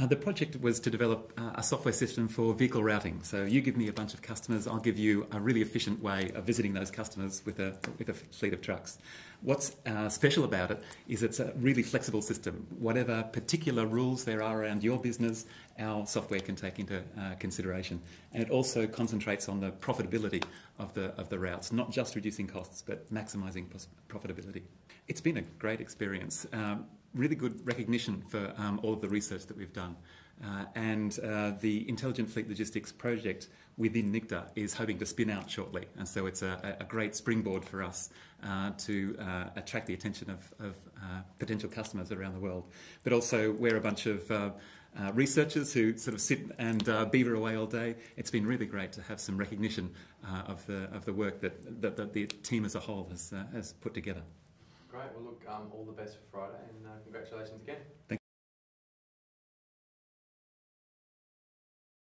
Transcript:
Uh, the project was to develop uh, a software system for vehicle routing. So you give me a bunch of customers, I'll give you a really efficient way of visiting those customers with a, with a fleet of trucks. What's uh, special about it is it's a really flexible system. Whatever particular rules there are around your business, our software can take into uh, consideration. And it also concentrates on the profitability of the, of the routes, not just reducing costs, but maximising profitability. It's been a great experience. Um, really good recognition for um, all of the research that we've done. Uh, and uh, the Intelligent Fleet Logistics project within NICTA is hoping to spin out shortly. And so it's a, a great springboard for us uh, to uh, attract the attention of, of uh, potential customers around the world. But also, we're a bunch of uh, researchers who sort of sit and beaver away all day. It's been really great to have some recognition of, the, of the work that, that, that, the team as a whole has, has put together. Great. Well, look, um, all the best for Friday and uh, congratulations again. Thank